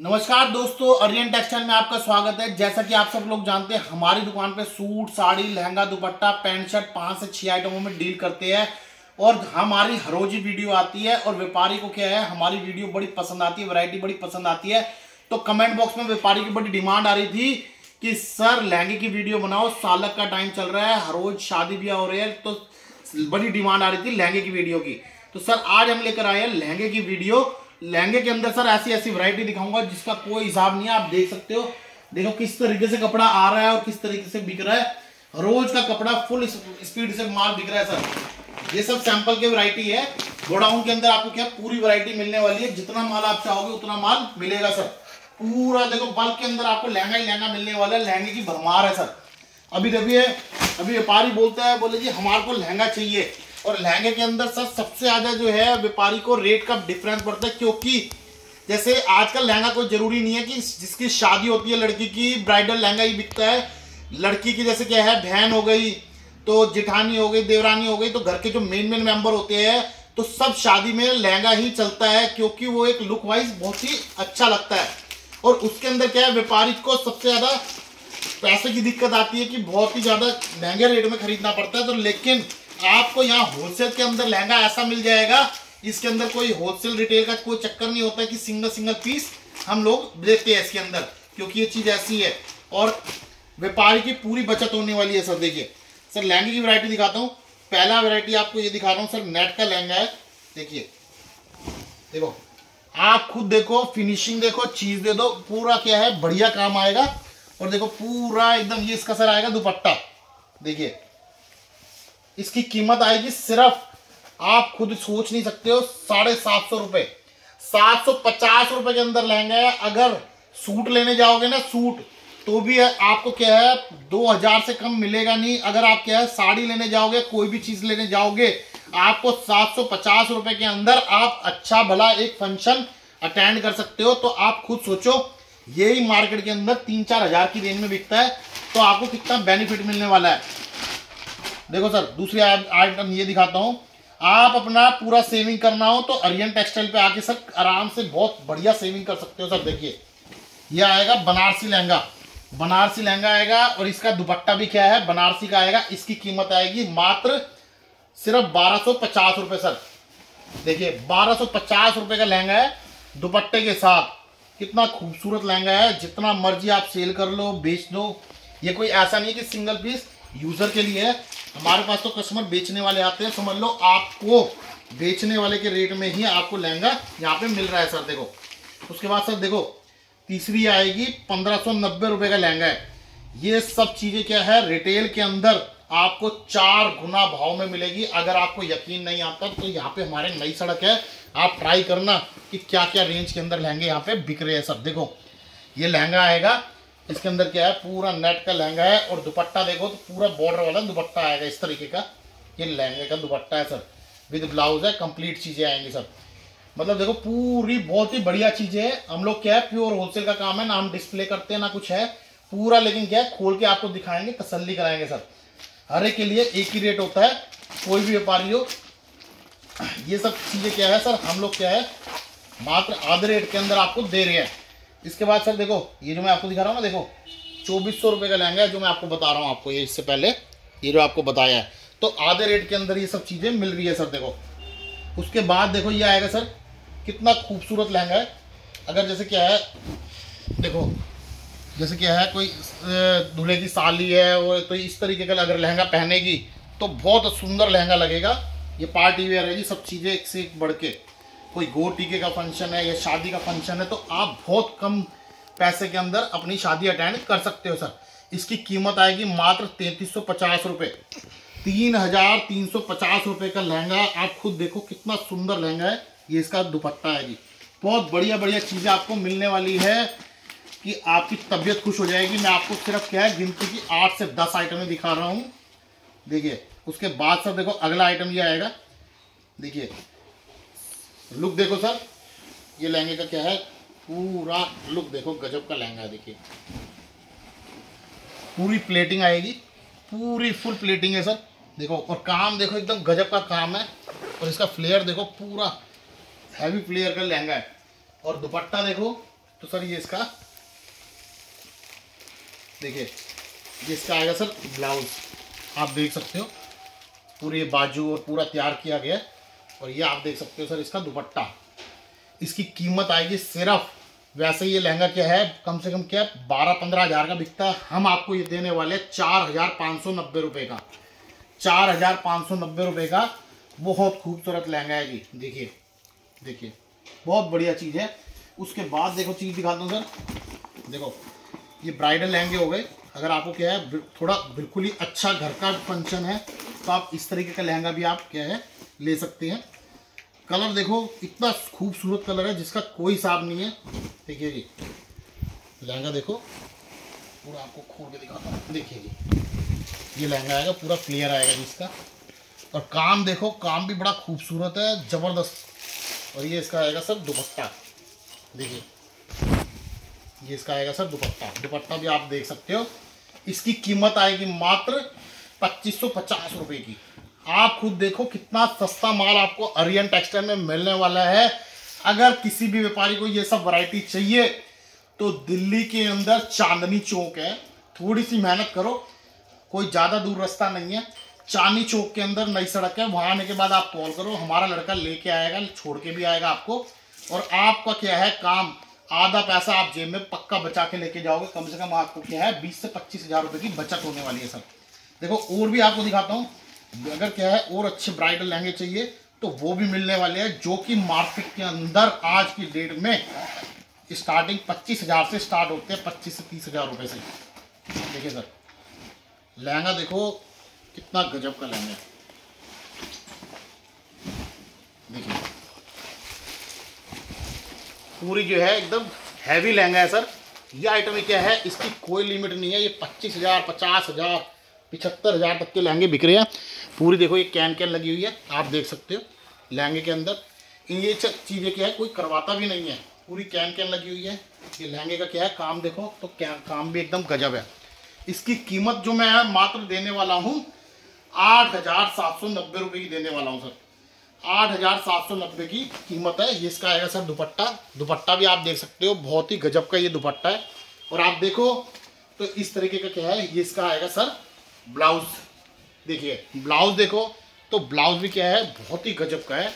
नमस्कार दोस्तों, अरियन टेक्सटाइल में आपका स्वागत है। जैसा कि आप सब लोग जानते हैं, हमारी दुकान पे suit, sari, lehenga, dupatta, pant shirt, पाँच से छह आइटमों में डील करते हैं और हमारी हर रोज वीडियो आती है और व्यापारी को क्या है, हमारी वीडियो बड़ी पसंद आती है, वैरायटी बड़ी पसंद आती है। तो कमेंट बॉक्स में व्यापारी की बड़ी डिमांड आ रही थी कि, सर, लहंगे की वीडियो बनाओ, सालक का टाइम चल रहा है, हर रोज शादी ब्याह हो रही है। तो बड़ी डिमांड आ रही थी लहंगे की वीडियो की। तो सर, आज हम लेकर आए हैं लहंगे की वीडियो लहंगे के अंदर सर ऐसी ऐसी वैरायटी दिखाऊँगा जिसका कोई हिसाब नहीं है। आप देख सकते हो। देखो किस तरीके से कपड़ा आ रहा है और किस तरीके से बिक रहा है। रोज का कपड़ा फुल स्पीड से माल बिक रहा है सर। ये सब सैंपल की वैरायटी है। गोडाउन के अंदर आपको क्या पूरी वैरायटी मिलने वाली है। जितना माल आप चाहोगे, उतना माल मिलेगा सर। पूरा देखो बल्क के अंदर आपको लहंगा ही लहंगा मिलने वाला है। लहंगे की भरमार है सर। अभी देखिए, अभी व्यापारी बोलता है, बोले जी, हमारे को लहंगा चाहिए। और लहंगे के अंदर सर सबसे ज़्यादा जो है व्यापारी को रेट का डिफरेंस पड़ता है, क्योंकि जैसे आजकल लहंगा कोई ज़रूरी नहीं है कि जिसकी शादी होती है लड़की की ब्राइडल लहंगा ही बिकता है। लड़की की जैसे क्या है, बहन हो गई तो जिठानी हो गई, देवरानी हो गई तो घर के जो मेन मेन मेंबर होते हैं तो सब शादी में लहंगा ही चलता है, क्योंकि वो एक लुक वाइज बहुत ही अच्छा लगता है। और उसके अंदर क्या है, व्यापारी को सबसे ज़्यादा पैसे की दिक्कत आती है कि बहुत ही ज़्यादा महँगे रेट में खरीदना पड़ता है तो लेकिन आपको यहाँ होलसेल के अंदर लहंगा ऐसा मिल जाएगा, इसके अंदर कोई होलसेल रिटेल का कोई चक्कर नहीं होता कि सिंगल सिंगल पीस हम लोग देते हैं इसके अंदर, क्योंकि ये चीज़ ऐसी है। और व्यापारी की पूरी बचत होने वाली है सर, देखिए। सर, लहंगे की वैरायटी दिखाता हूँ। पहला वैरायटी आपको ये दिखा रहा हूँ सर नेट का लहंगा है। देखिए। देखो, आप खुद देखो फिनिशिंग देखो चीज़ दे दो, पूरा क्या है, बढ़िया काम आएगा। और देखो, पूरा एकदम ये इसका सर आएगा दुपट्टा। देखिए। इसकी कीमत आएगी सिर्फ़, आप खुद सोच नहीं सकते हो, साढ़े सात सौ रुपए। सात सौ पचास रुपए के अंदर लहंगा है, अगर सूट लेने जाओगे ना, सूट तो भी आपको क्या है, दो हज़ार से कम मिलेगा नहीं। अगर आप क्या है, साड़ी लेने जाओगे, कोई भी चीज़ लेने जाओगे, आपको सात सौ पचास रुपए के अंदर आप अच्छा भला एक फ़ंक्शन अटेंड कर सकते हो। तो आप खुद सोचो, यही मार्केट के अंदर तीन चार हज़ार की रेंज में बिकता है तो आपको कितना बेनिफिट मिलने वाला है। देखो सर, दूसरी आइटम ये दिखाता हूँ। आप अपना पूरा सेविंग करना हो तो अरियन टेक्सटाइल पे आके सर आराम से बहुत बढ़िया सेविंग कर सकते हो सर, देखिए। ये आएगा बनारसी लहंगा। बनारसी लहंगा आएगा और इसका दुपट्टा भी क्या है, बनारसी का आएगा। इसकी कीमत आएगी मात्र सिर्फ़ बारह सौ पचास रुपए सर। देखिए, बारह सौ पचास का लहंगा है, दुपट्टे के साथ। कितना खूबसूरत लहंगा है, जितना मर्ज़ी आप सेल कर लो, बेच दो। ये कोई ऐसा नहीं कि सिंगल पीस यूज़र के लिए है। हमारे पास तो कस्टमर बेचने वाले आते हैं, समझ लो, आपको बेचने वाले के रेट में ही आपको लहंगा यहाँ पे मिल रहा है सर देखो। उसके बाद सर देखो, तीसरी आएगी, पंद्रह सौ नब्बे रुपए का लहंगा है। ये सब चीज़ें क्या है रिटेल के अंदर आपको चार गुना भाव में मिलेगी। अगर आपको यकीन नहीं आता तो यहाँ पे हमारे नई सड़क है। आप ट्राई करना कि क्या क्या रेंज के अंदर लहंगे यहाँ पे बिक रहे हैं सर देखो। ये लहंगा आएगा इसके अंदर क्या है? पूरा नेट का लहंगा है और दुपट्टा देखो तो पूरा बॉर्डर वाला दुपट्टा आएगा इस तरीके का। ये लहंगे का दुपट्टा है सर। विद ब्लाउज है कंप्लीट चीज़ें आएँगी सर। मतलब देखो पूरी बहुत ही बढ़िया चीज़ें है। हम लोग क्या है प्योर होलसेल का काम है, ना हम डिस्प्ले करते हैं, ना कुछ है। पूरा लेकिन क्या है, खोल के आपको दिखाएँगे, तसल्ली कराएँगे सर। हर एक के लिए एक ही रेट होता है। कोई भी व्यापारी हो। ये सब चीज़ें क्या है सर, हम लोग क्या है, मात्र आधे रेट के अंदर आपको दे रहे हैं। इसके बाद सर देखो, ये जो मैं आपको दिखा रहा हूँ ना, देखो, चौबीस सौ रुपये का लहंगा है जो मैं आपको बता रहा हूँ आपको, ये इससे पहले, ये जो आपको बताया है। तो आधे रेट के अंदर ये सब चीज़ें मिल रही है सर, देखो। उसके बाद देखो, ये आएगा सर, कितना खूबसूरत लहंगा है। अगर जैसे क्या है, देखो, जैसे क्या है, कोई दूल्हे की साली है और तो इस तरीके का अगर लहंगा पहनेगी तो बहुत सुंदर लहंगा लगेगा। ये पार्टी वेयर है जी, सब चीज़ें एक से एक बढ़ के। कोई गो टीके का फ़ंक्शन है या शादी का फ़ंक्शन है तो आप बहुत कम पैसे के अंदर अपनी शादी अटेंड कर सकते हो सर इसकी कीमत आएगी मात्र तैंतीस सौ पचास रुपये तीन हज़ार तीन सौ पचास रुपये का लहंगा आप खुद देखो कितना सुंदर लहंगा है। ये इसका दुपट्टा है जी बहुत बढ़िया बढ़िया चीज़ें आपको मिलने वाली है कि आपकी तबीयत खुश हो जाएगी। मैं आपको सिर्फ़ क्या है, गिनती की आठ से दस आइटमें दिखा रहा हूँ। देखिए, उसके बाद सर देखो अगला आइटम ये आएगा। देखिए लुक देखो सर, ये लहंगे का क्या है? पूरा लुक देखो, गजब का लहंगा है देखिए। पूरी प्लेटिंग आएगी, पूरी फुल प्लेटिंग है सर। देखो, और काम देखो, एकदम गजब का काम है। और इसका फ्लेयर देखो, पूरा हैवी फ्लेयर का लहंगा है। और दुपट्टा देखो तो सर ये इसका, देखिए, ये इसका आएगा सर ब्लाउज। आप देख सकते हो, पूरे बाजू और पूरा तैयार किया गया और ये आप देख सकते हो सर, इसका दुपट्टा। इसकी कीमत आएगी सिर्फ़, वैसे ये लहंगा क्या है, कम से कम क्या बारह पंद्रह हज़ार का बिकता है। हम आपको ये देने वाले चार हज़ार पाँच सौ नब्बे रुपये का। चार हज़ार पाँच सौ नब्बे रुपये का बहुत खूबसूरत लहंगा है जी। देखिए देखिए, बहुत बढ़िया चीज़ है। उसके बाद देखो, चीज़ दिखाता हूँ सर। देखो, ये ब्राइडल लहंगे हो गए। अगर आपको क्या है, थोड़ा बिल्कुल ही अच्छा घर का फ़ंक्शन है तो आप इस तरीके का लहंगा भी आप क्या है ले सकते हैं। कलर देखो, इतना खूबसूरत कलर है, जिसका कोई हिसाब नहीं है। देखिए जी, लहंगा देखो, पूरा आपको खोल के दिखाता हूँ। देखिए जी, ये लहंगा आएगा, पूरा क्लियर आएगा जी इसका। और काम देखो, काम भी बड़ा खूबसूरत है, ज़बरदस्त। और ये इसका आएगा सर दुपट्टा। देखिए, ये इसका आएगा सर दुपट्टा। दुपट्टा भी आप देख सकते हो। इसकी कीमत आएगी मात्र पच्चीस सौ पचास रुपये की। आप खुद देखो कितना सस्ता माल आपको अरियन टेक्सटाइल में मिलने वाला है। अगर किसी भी व्यापारी को ये सब वैरायटी चाहिए तो दिल्ली के अंदर चांदनी चौक है। थोड़ी सी मेहनत करो, कोई ज़्यादा दूर रास्ता नहीं है। चांदनी चौक के अंदर नई सड़क है, वहाँ आने के बाद आप कॉल करो, हमारा लड़का लेके आएगा, छोड़ के भी आएगा आपको। और आपका क्या है काम? आधा पैसा आप जेब में पक्का बचा के लेके जाओगे। कम से कम आपको क्या है, बीस से पच्चीस हज़ार रुपए की बचत होने वाली है सर देखो, और भी आपको दिखाता हूँ। अगर क्या है, और अच्छे ब्राइडल लहंगे चाहिए तो वो भी मिलने वाले हैं, जो कि मार्केट के अंदर आज की डेट में स्टार्टिंग पच्चीस हज़ार से स्टार्ट होते हैं, पच्चीस से तीस हज़ार रुपए से। देखिए सर लहंगा देखो, कितना गजब का लहंगा है। देखिए। पूरी जो है, एकदम हैवी लहंगा है सर ये आइटम क्या है, इसकी कोई लिमिट नहीं है, ये पच्चीस हज़ार, पचास हज़ार पिछहत्तर हज़ार तक के लहंगे बिक रहे हैं। पूरी देखो ये कैन कैन लगी हुई है। आप देख सकते हो, लहंगे के अंदर। ये चीज़ें क्या है, कोई करवाता भी नहीं है। पूरी कैन कैन लगी हुई है। ये लहंगे का क्या है, काम देखो तो क्या काम भी एकदम गजब है। इसकी कीमत जो मैं मात्र देने वाला हूँ, आठ हज़ार सात सौ नब्बे रुपये की देने वाला हूँ, सर। आठ हज़ार सात सौ नब्बे की कीमत है। इसका आएगा, सर, दुपट्टा। दुपट्टा भी आप देख सकते हो, बहुत ही गजब का ये दुपट्टा है। और आप देखो तो इस तरीके का क्या है, ये इसका आएगा, सर ब्लाउज, देखिए, ब्लाउज देखो तो ब्लाउज भी क्या है, बहुत ही गजब का है।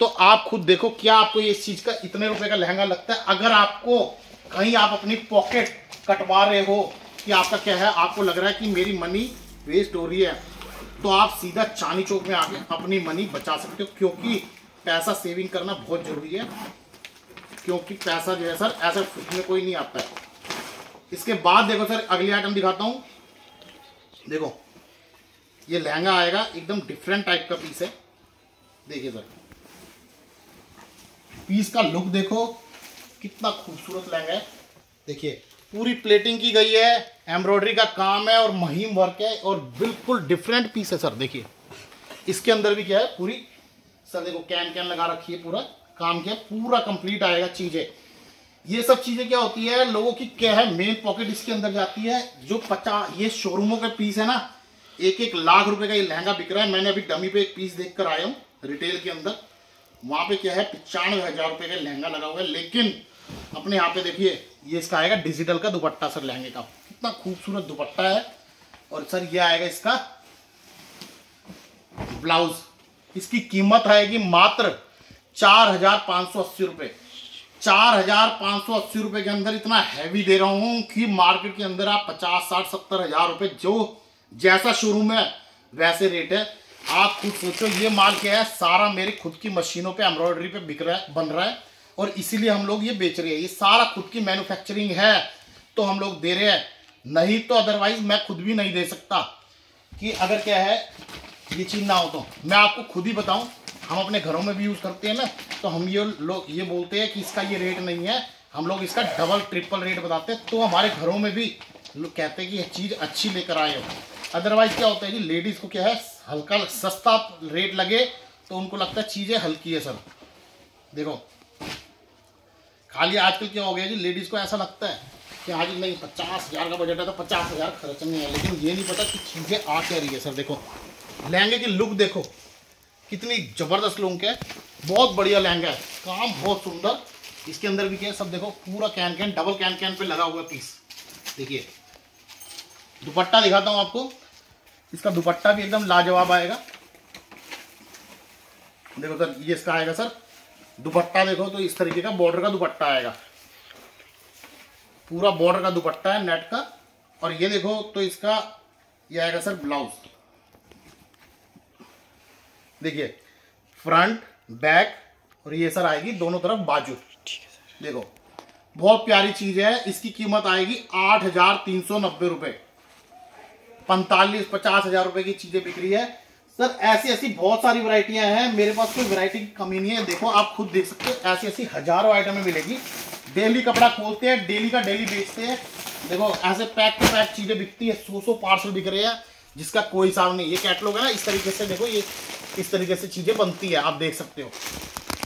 तो आप खुद देखो क्या आपको इस चीज़ का इतने रुपए का लहंगा लगता है। अगर आपको कहीं आप अपनी पॉकेट कटवा रहे हो कि आपका क्या है, आपको लग रहा है कि मेरी मनी वेस्ट हो रही है तो आप सीधा चांदी चौक में आके अपनी मनी बचा सकते हो, क्योंकि पैसा सेविंग करना बहुत ज़रूरी है। क्योंकि पैसा जो है सर, ऐसा में कोई नहीं आता। है इसके बाद देखो सर, अगली आइटम दिखाता हूँ। देखो, ये लहंगा आएगा, एकदम डिफरेंट टाइप का पीस है। देखिए सर पीस का लुक देखो, कितना खूबसूरत लहंगा है। देखिए, पूरी प्लेटिंग की गई है एम्ब्रॉयडरी का काम है और महीम वर्क है और बिल्कुल डिफरेंट पीस है सर देखिए। इसके अंदर भी क्या है, पूरी सर देखो कैन कैन लगा रखी है पूरा, काम किया, पूरा कंप्लीट आएगा चीज़ें। ये सब चीज़ें क्या होती है, लोगों की क्या है मेन पॉकेट इसके अंदर जाती है, जो पचास ये शोरूमों का पीस है ना एक एक लाख रुपए का ये लहंगा बिक रहा है। मैंने अभी डमी पे एक पीस देख कर आया हूँ रिटेल के अंदर। वहाँ पे क्या है, पचानवे हज़ार रुपए का लहंगा लगा हुआ है। लेकिन अपने यहाँ पे देखिए, ये इसका आएगा डिजिटल का दुपट्टा सर लहंगे का। कितना खूबसूरत दुपट्टा है। और सर ये आएगा इसका ब्लाउज इसकी कीमत आएगी मात्र चार हज़ार पाँच सौ अस्सी रुपए। चार हज़ार पाँच सौ अस्सी रुपए के अंदर इतना हैवी दे रहा हूँ कि मार्केट के अंदर आप पचास, साठ, सत्तर हज़ार रुपए जो जैसा शोरूम है, वैसे रेट है। आप खुद सोचो, ये माल क्या है? सारा मेरी खुद की मशीनों पे एम्ब्रॉयडरी पे बिक रहा है, बन रहा है। और इसीलिए हम लोग ये बेच रहे हैं। ये सारा खुद की मैन्युफैक्चरिंग है तो हम लोग दे रहे हैं। नहीं तो अदरवाइज़ मैं खुद भी नहीं दे सकता। कि अगर क्या है, ये चीज़ ना हो तो। मैं आपको खुद ही बताऊँ हम अपने घरों में भी यूज़ करते हैं ना तो हम ये लोग ये बोलते हैं कि इसका ये रेट नहीं है। हम लोग इसका डबल ट्रिपल रेट बताते हैं। तो हमारे घरों में भी लोग कहते हैं कि ये चीज़ अच्छी लेकर आए हो। अदरवाइज़ क्या होता है कि लेडीज़ को क्या है, हल्का, सस्ता रेट लगे तो उनको लगता है चीज़ें हल्की है सर देखो, खाली आजकल क्या हो गया जी लेडीज़ को ऐसा लगता है कि आज नहीं, पचास हज़ार का बजट है तो पचास हज़ार खर्च नहीं है। लेकिन ये नहीं पता कि चीज़ें आ क्या रही है, सर। देखो लहंगे की लुक देखो। कितनी ज़बरदस्त लुक है। बहुत बढ़िया लहंगा है। काम बहुत सुंदर। इसके अंदर भी क्या है, सब देखो, पूरा can can double can can पे लगा हुआ पीस देखिए। दुपट्टा दिखाता हूँ आपको। इसका दुपट्टा भी एकदम लाजवाब आएगा। देखो सर, ये इसका आएगा सर। दुपट्टा देखो तो इस तरीके का बॉर्डर का दुपट्टा आएगा। पूरा बॉर्डर का दुपट्टा है नेट का। और ये देखो तो इसका, ये आएगा सर ब्लाउज देखिए फ्रंट बैक और ये सर आएगी दोनों तरफ़ बाजू। देखो, बहुत प्यारी चीज़ है, इसकी कीमत आएगी आठ हज़ार तीन सौ नब्बे रुपए। पैंतालीस, पचास हज़ार रुपए की चीज़ें बिक रही है। सर ऐसी ऐसी बहुत सारी वैरायटियाँ हैं, मेरे पास कोई वैरायटी की कमी नहीं है। देखो, आप खुद देख सकते हो ऐसी ऐसी हज़ारों आइटमें मिलेगी। डेली कपड़ा खोलते हैं, डेली का डेली बेचते हैं। देखो, ऐसे पैक टू पैक चीज़ें बिकती है सौ सौ पार्सल बिक रहे हैं, जिसका कोई हिसाब नहीं। ये कैटलॉग है इस तरीके से देखो, ये इस तरीके से चीज़ें बनती है, आप देख सकते हो।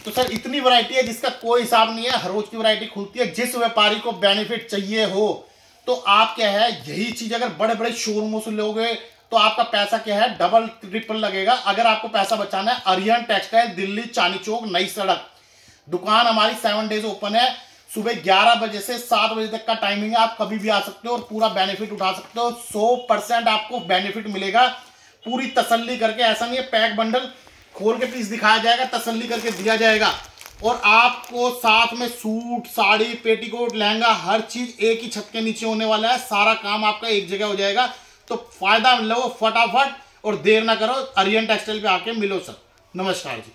तो सर, इतनी वैरायटी है जिसका कोई हिसाब नहीं है। हर रोज की वैरायटी खुलती है। जिस व्यापारी को बेनिफिट चाहिए हो तो आप क्या है, यही चीज़ अगर बड़े बड़े शोरूमों से लोगे तो आपका पैसा क्या है डबल ट्रिपल लगेगा। अगर आपको पैसा बचाना है अरियन टेक्सटाइल दिल्ली, चांदी चौक, नई सड़क। दुकान हमारी सेवन डेज़ ओपन है। सुबह 11 बजे से 7 बजे तक का टाइमिंग है। आप कभी भी आ सकते हो और पूरा बेनिफिट उठा सकते हो। 100 परसेंट आपको बेनिफिट मिलेगा। पूरी तसल्ली करके, ऐसा नहीं है, पैक बंडल खोल के पीस दिखाया जाएगा, तसल्ली करके दिया जाएगा। और आपको साथ में सूट, साड़ी, पेटीकोट, लहंगा, हर चीज़ एक ही छत के नीचे होने वाला है। सारा काम आपका एक जगह हो जाएगा। तो फ़ायदा लो, फटाफट और देर ना करो। अरियन टेक्सटाइल पे आके मिलो, सर। नमस्कार जी।